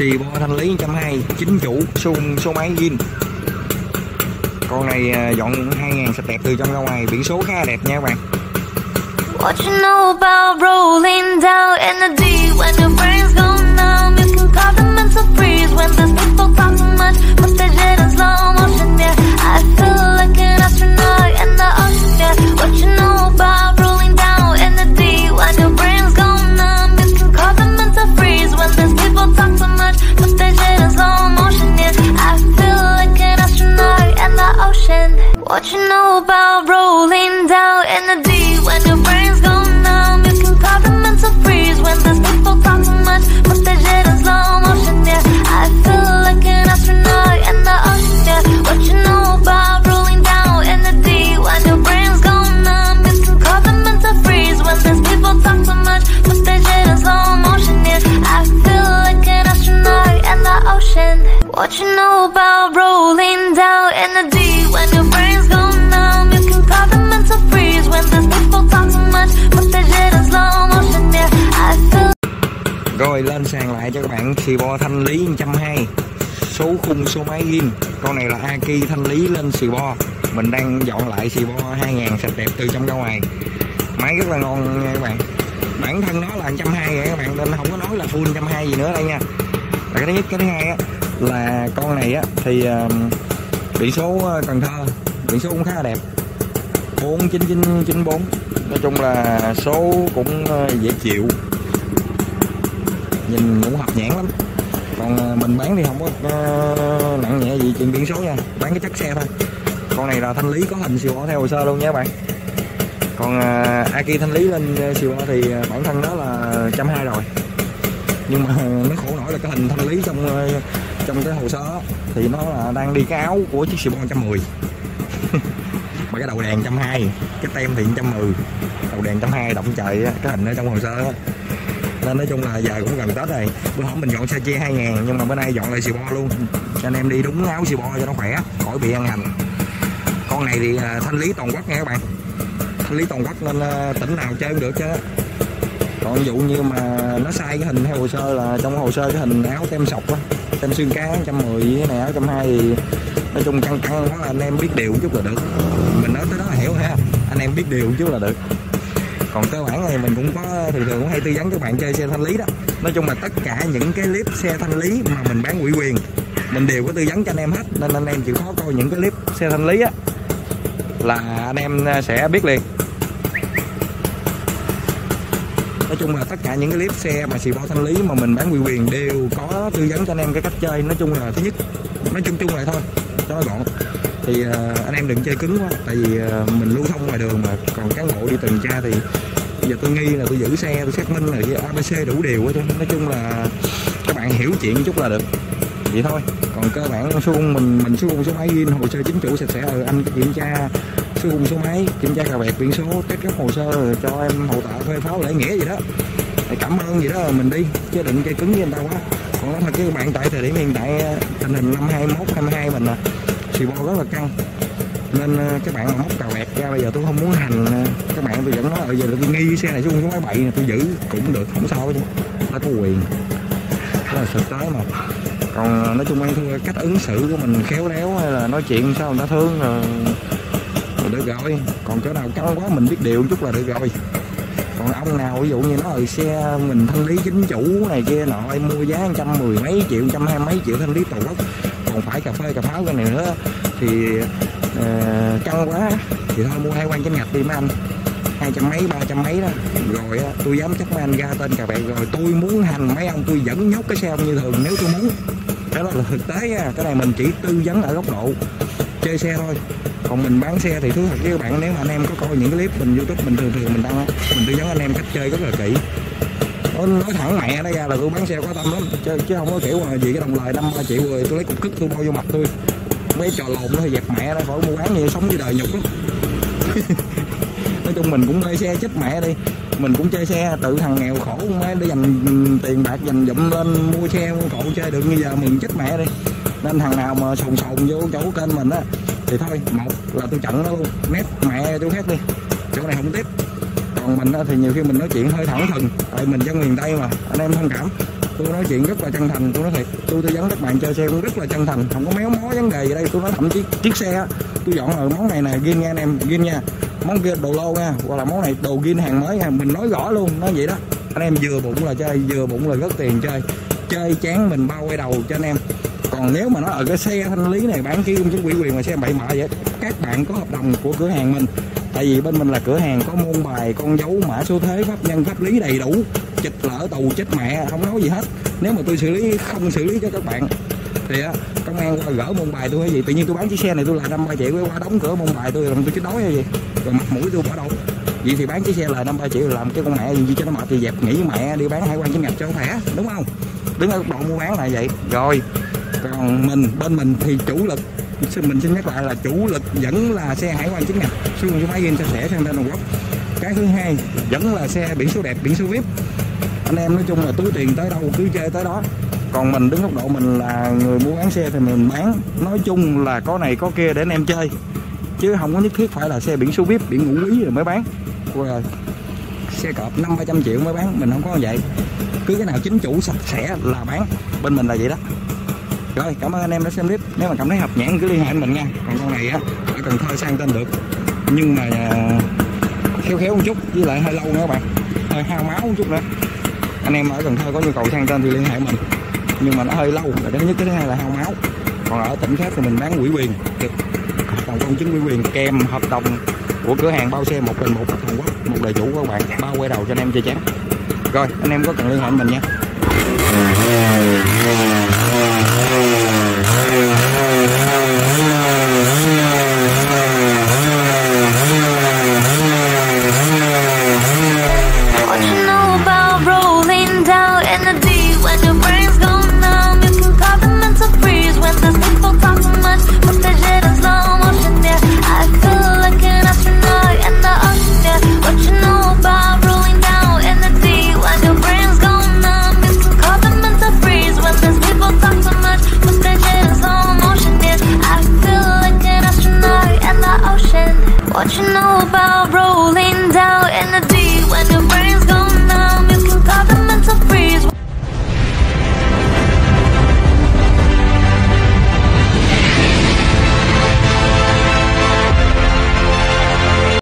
xì bo thanh lý 120 chính chủ số số máy zin con này à, dọn 2000 sạch đẹp từ trong ra ngoài biển số khá là đẹp nha các bạn. What you know about rolling down in the deep when your What you know about rolling down in the deep when your brains gone numb? You can call them mental freeze when there's people talk too much, but they did in slow motion. Yeah, I feel. Rồi lên sàn lại cho các bạn xì bo thanh lý 120 Số khung số máy ghim Con này là Aki thanh lý lên xì bo Mình đang dọn lại xì bo 2000 sạch đẹp từ trong ra ngoài Máy rất là ngon nha các bạn Bản thân nó là 120 rồi các bạn Nên không có nói là full 120 gì nữa đây nha là cái thứ nhất, cái thứ hai á là con này á thì ờ, Biển số ờ, Cần Thơ Biển số cũng khá là đẹp. 49994 Nói chung là số cũng ờ, dễ chịu. Nhìn cũng hợp nhãn lắm. Còn mình bán thì không có nặng nhẹ gì chuyện biển số nha. Bán cái chất xe thôi. Con này là thanh lý có hình siêu theo hồ sơ luôn nha bạn. Còn Aki thanh lý lên ờ, siêu thì bản thân đó là trăm hai rồi nhưng mà nó khổ nổi là cái hình thanh lý trong ờ, trong cái hồ sơ thì nó là đang đi cái áo của chiếc Sibon 110 mà cái đầu đèn trăm hai, cái tem thì trăm mười. Đầu đèn trăm hai động trời cái hình ở trong hồ sơ nên nói chung là giờ cũng gần tết rồi. Bữa hôm mình dọn xe chia 2 nhưng mà bữa nay dọn lại xì bo luôn. Cho anh em đi đúng áo xì bo cho nó khỏe, khỏi bị ăn hành. Con này thì ờ, thanh lý toàn quốc nha các bạn. Thanh lý toàn quốc nên ờ, tỉnh nào chơi cũng được chứ còn ví dụ như mà nó sai cái hình theo hồ sơ là trong hồ sơ cái hình áo tem sọc á, tem xương cá 110 với này áo 120 thì nói chung căng căng quá, anh em biết điều chút là được. Mình nói tới đó là hiểu ha, anh em biết điều chút là được. Còn cơ bản này mình cũng có, thường thường cũng hay tư vấn các bạn chơi xe thanh lý đó. Nói chung là tất cả những cái clip xe thanh lý mà mình bán ủy quyền, mình đều có tư vấn cho anh em hết. Nên anh em chịu khó coi những cái clip xe thanh lý á, là anh em sẽ biết liền. Nói chung là tất cả những cái clip xe mà xì bao thanh lý mà mình bán quy quyền đều có tư vấn cho anh em cái cách chơi. Nói chung là thứ nhất nói chung chung lại thôi cho nó gọn. Thì uh, anh em đừng chơi cứng quá tại vì uh, mình lưu thông ngoài đường mà còn cán bộ đi tuần tra thì giờ tôi nghi là tôi giữ xe tôi xác minh là abc đủ điều hết nói chung là các bạn hiểu chuyện chút là được. Vậy thôi. Còn cơ bản xuống mình mình xuống số máy in hồ sơ chính chủ sạch sẽ ừ, anh kiểm tra số khung số máy kiểm tra cà vẹt biển số các cấp hồ sơ cho em hậu tạ thuê pháo lễ nghĩa gì đó. Để cảm ơn gì đó mình đi chứ đừng chơi cứng với người ta quá. Còn nói thật với các bạn tại thời điểm hiện tại tình hình năm 21 22 mình là xì bo rất là căng. Nên ờ, các bạn mà móc cà vẹt ra bây giờ tôi không muốn hành ờ, các bạn tôi vẫn nói bây giờ tôi nghi xe này xuống máy bậy này tôi giữ cũng được không sao chứ. Nó có quyền. Đó là thực tế mà. Còn nói chung ăn thua cách ứng xử của mình khéo léo hay là nói chuyện sao người ta thương rồi, để được còn chỗ nào căng quá mình biết điều chút là được gọi. Còn ông nào ví dụ như nó ở ừ, xe mình thanh lý chính chủ này kia nọ em mua giá trăm mười mấy triệu trăm hai mấy triệu thanh lý toàn quốc còn phải cà phê cà pháo cái này nữa. Thì uh, căng quá thì thôi mua hai quan chánh ngạch đi mấy anh. Hai trăm mấy ba trăm mấy đó. Rồi á, tôi dám chắc mấy anh ra tên cà vẹt rồi tôi muốn hành mấy ông tôi vẫn nhốt cái xe ông như thường nếu tôi muốn. Cái đó là thực tế cái này mình chỉ tư vấn ở góc độ chơi xe thôi. Còn mình bán xe thì thú thật với các bạn nếu mà anh em có coi những cái clip mình youtube mình thường thường mình đăng mình tư vấn anh em cách chơi rất là kỹ. Nói, nói thẳng mẹ nó ra là tôi bán xe có tâm lắm chứ, chứ không có kiểu gì cái đồng lời năm ba triệu rồi tôi lấy cục cứt tôi bao vô mặt tôi mấy trò lộn nó dẹp mẹ nó khỏi mua bán gì sống với đời nhục lắm. Nói chung mình cũng chơi xe chết mẹ đi. Mình cũng chơi xe tự thằng nghèo khổ cũng để dành tiền bạc dành dụm lên mua xe mua cậu chơi được như giờ mình chết mẹ đi nên thằng nào mà sồn sồn vô chỗ kênh mình á thì thôi một là tôi chặn nó luôn. Nét mẹ chỗ khác đi chỗ này không tiếp. Còn mình á, thì nhiều khi mình nói chuyện hơi thẳng thừng tại mình dân miền tây mà anh em thông cảm. Tôi nói chuyện rất là chân thành tôi nói thiệt tôi tư vấn các bạn chơi xe cũng rất là chân thành không có méo mó vấn đề gì đây. Tôi nói thậm chí chiếc xe á, tôi dọn ở món này nè ghi nha anh em ghi nha. Món kia đồ lô nha hoặc là món này đồ ghi hàng mới nha mình nói rõ luôn nói vậy đó. Anh em vừa bụng là chơi vừa bụng là rất tiền chơi. Chơi chán mình bao quay đầu cho anh em còn nếu mà nó ở cái xe thanh lý này, bán cái chứng quỹ quyền mà xe bậy mạ vậy, các bạn có hợp đồng của cửa hàng mình. Tại vì bên mình là cửa hàng có môn bài, con dấu, mã số thuế, pháp nhân, pháp lý đầy đủ chịch lỡ, tù chết mẹ, không nói gì hết. Nếu mà tôi xử lý, không xử lý cho các bạn, thì, á, công an qua gỡ môn bài tôi hay gì, tự nhiên tôi bán chiếc xe này tôi là năm ba triệu, qua đóng cửa môn bài tôi làm tôi chết đói hay gì, rồi mặt mũi tôi bỏ đâu. Vậy thì bán chiếc xe là năm ba triệu làm cái con mẹ gì cho nó mệt thì dẹp, nghỉ mẹ, đi bán hải quan chứng ngạch cho nó khỏe, đúng không? Đứng ở góc độ mua bán là vậy. Rồi còn mình, bên mình thì chủ lực. Xin mình xin nhắc lại là chủ lực vẫn là xe hải quan chính ngạch. Xuông số máy in cho sẻ sang tên Hàn Quốc cái thứ hai, vẫn là xe biển số đẹp, biển số vip. Anh em nói chung là túi tiền tới đâu cứ chơi tới đó. Còn mình đứng góc độ mình là người mua bán xe thì mình bán. Nói chung là có này có kia để anh em chơi. Chứ không có nhất thiết phải là xe biển số vip, biển ngũ quý rồi mới bán. Rồi xe cọp năm ba trăm triệu mới bán, mình không có như vậy. Cứ cái nào chính chủ sạch sẽ là bán. Bên mình là vậy đó rồi, cảm ơn anh em đã xem clip. Nếu mà cảm thấy hợp nhãn cứ liên hệ với mình nha. Còn con này á ở cần thơ sang tên được. Nhưng mà à, khéo khéo một chút, với lại hơi lâu nữa các bạn. Hơi hao máu một chút nữa. Anh em ở cần thơ có nhu cầu sang tên thì liên hệ mình. Nhưng mà nó hơi lâu, là cái thứ nhất, cái thứ hai là hao máu. Còn ở tỉnh khác thì mình bán ủy quyền. Còn hợp đồng công chứng ủy quyền, kèm hợp đồng của cửa hàng bao xe một bình một Hàn Quốc, một đời chủ các bạn. Bao quay đầu cho anh em chơi chán. Rồi, anh em có cần liên hệ mình nha.